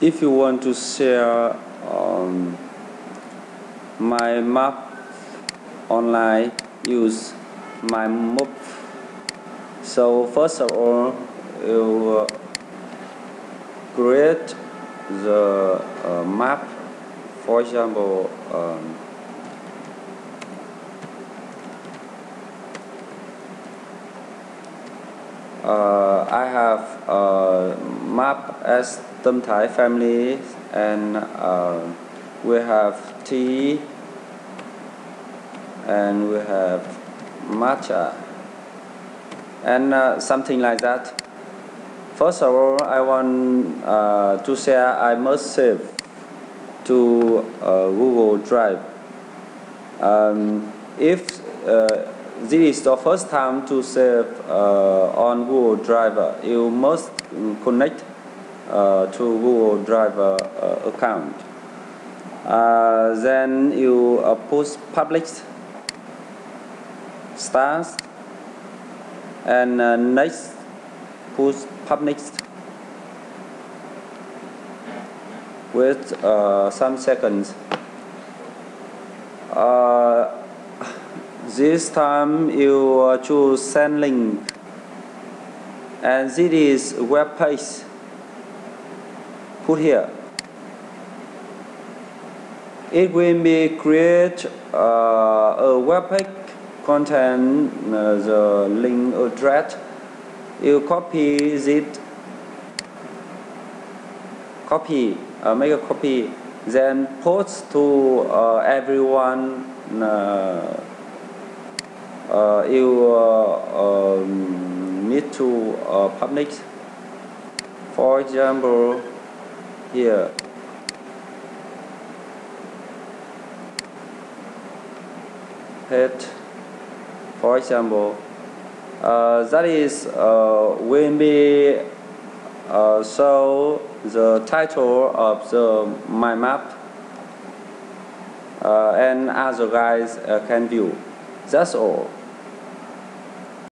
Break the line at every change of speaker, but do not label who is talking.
if you want to share um, my map online, use MindMup. So first of all, you create the uh, map. For example, um, uh, I have a map as Tâm Thái family and uh, we have tea and we have matcha and uh, something like that. First of all, I want uh, to say I must save to uh, Google Drive. Um, if uh, this is the first time to save uh, on Google Drive, you must connect uh, to Google Drive uh, account. Uh, then you uh, push public stars and uh, next push public with uh, some seconds. This time you choose send link and this is web page put here. It will be create uh, a web page contain uh, the link address. You copy it, copy, uh, make a copy, then post to uh, everyone. Uh, uh, you um, need to publish. For example, here head for example uh, that is uh, when we uh, show the title of the my map uh, and other guys uh, can view. That's all